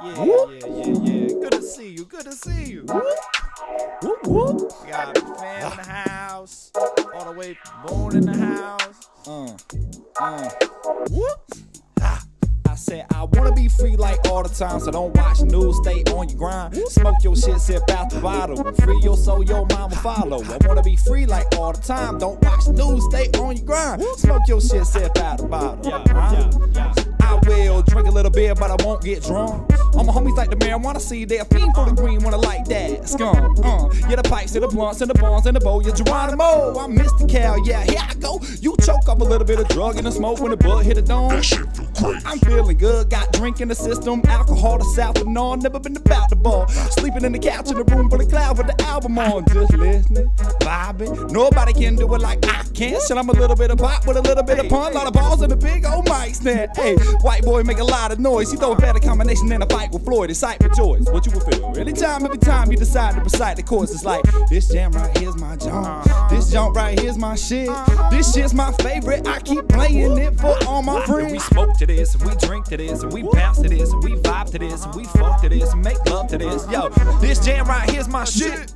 Yeah, yeah, yeah, yeah. Good to see you. Good to see you. Whoop, whoop. We got fam in the house, all the way born in the house. Uh, uh, whoop. Ah. I said I wanna be free like all the time, so don't watch news, stay on your grind. Smoke your shit, sip out the bottle. Free your soul, your mama follow. I wanna be free like all the time, don't watch news, stay on your grind. Smoke your shit, sip out the bottle. Yeah, Huh? yeah, yeah. I will beer, but I won't get drunk. All my homies like the marijuana seed, they a fiend for the green, wanna like that. Scum, uh, yeah, the pipes and the blunts and the bonds and the bowl, yeah, Geronimo. I'm Mr. Cal, yeah, here I go. You choke up a little bit of drug and the smoke when the bud hit the dome. That shit feel crazy. I'm feeling good, got drink in the system, alcohol to south and on, never been about the ball. Sleeping in the couch in the room full of cloud with the album on, just listening, vibing. Nobody can do it like I can. Shit, I'm a little bit of pop with a little bit of pun, A lot of balls and a big old mic stand. Hey, white boy make a lot of noise. He throw a better combination than a fight with Floyd. It's Excite for choice. What you will feel anytime, every time you decide to recite the chorus. It's like this jam right here's my jam. This jump right here's my shit. This shit's my favorite. I keep playing it for all my And friends. we smoke to this, we drink to this, we bounce to this, we vibe to this, we fuck to this, make love to this. Yo, this jam right here's my shit.